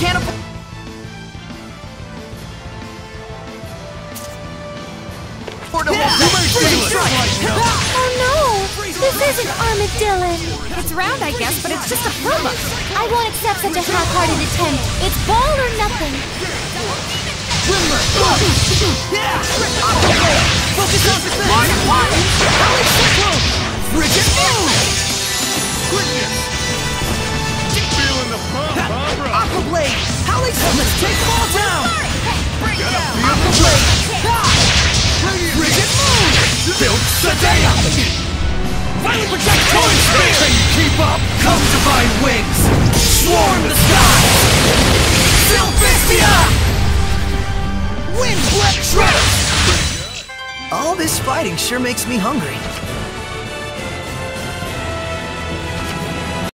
can't afford... Oh no! This isn't Armadillon! It's round, I guess, but it's just a promo. I won't accept such a half-hearted attempt. It's ball or nothing. Alex, let's take them all down! Gotta feel Aqua Blade! Frigid Moon! Build Sadea! Finally project Torn Spear! Can you keep up? Come divine wings! Swarm the skies! Sylvistia! Wind Black Shredder! All this fighting sure makes me hungry.